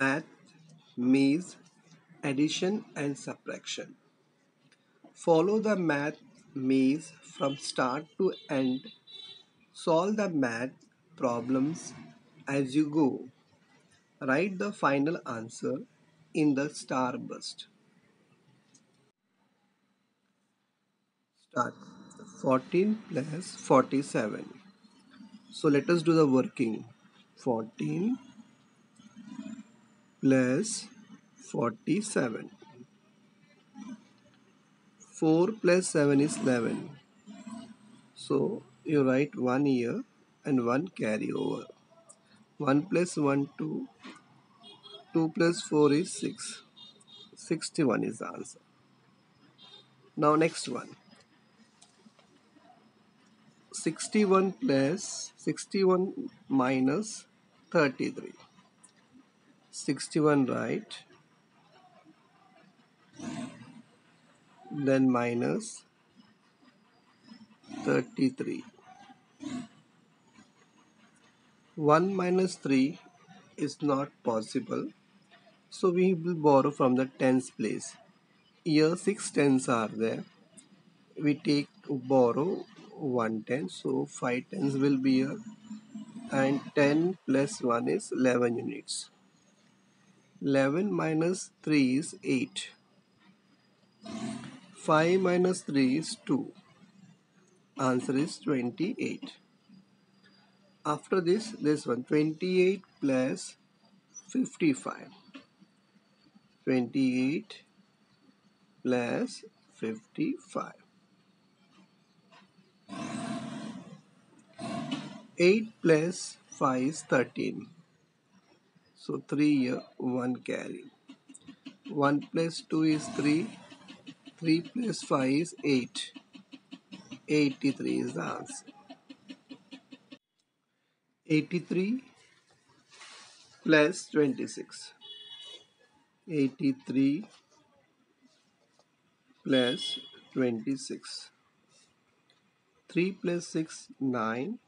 Math maze, addition and subtraction. Follow the math maze from start to end. Solve the math problems as you go. Write the final answer in the starburst. Start 14 plus 47. So let us do the working. 14 plus 47. 4 plus 7 is 11. So you write 1 here and 1 carry over. 1 plus 1 2. 2 plus 4 is 6. 61 is the answer. Now next one. 61 plus 61 minus 33. 61 right then minus 33 1 minus 3 is not possible so we will borrow from the tens place. Here 6 tens are there. We take borrow 1 10 so 5 tens will be here. And 10 plus 1 is 11 units 11 minus 3 is 8. 5 minus 3 is 2. Answer is 28. After this, this one 28 plus 55. 28 plus 55. 8 plus 5 is 13. So 3 here, 1 carry. 1 plus 2 is 3. 3 plus 5 is 8. 83 is the answer. 83 plus 26. 83 plus 26. 3 plus 6, 9.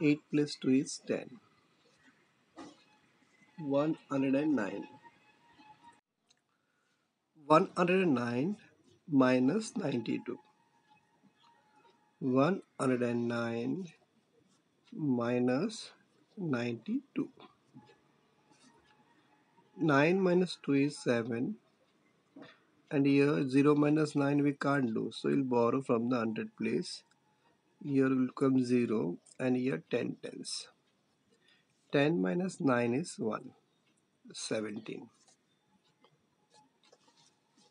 8 plus 2 is 10. 109 109 minus 92 109 minus 92 9 minus 2 is 7 and here 0 minus 9 we can't do. So we'll borrow from the 100 place. Here will come 0 and here 10 tens 10 minus 9 is 1 17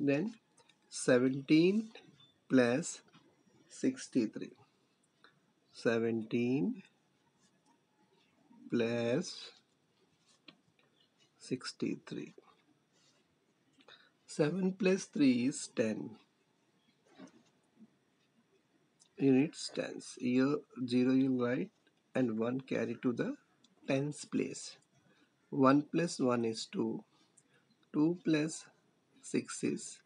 then 17 plus 63 17 plus 63 7 plus 3 is 10 units tens. Here 0 you write and 1 carry to the tens place. 1 plus 1 is 2 2 plus 6 is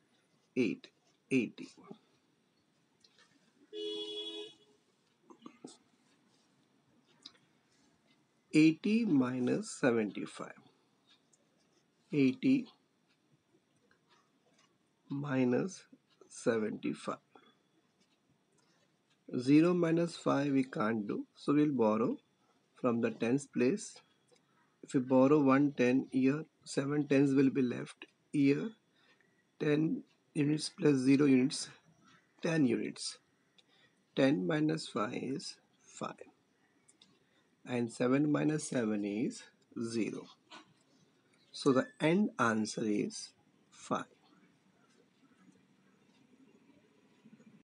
8 80 80 minus 75 80 minus 75 0 minus 5 we can't do so we'll borrow from the tens place. If we borrow 1 10 here 7 tens will be left. Here 10 units plus 0 units 10 units. 10 minus 5 is 5 and 7 minus 7 is 0 so the end answer is 5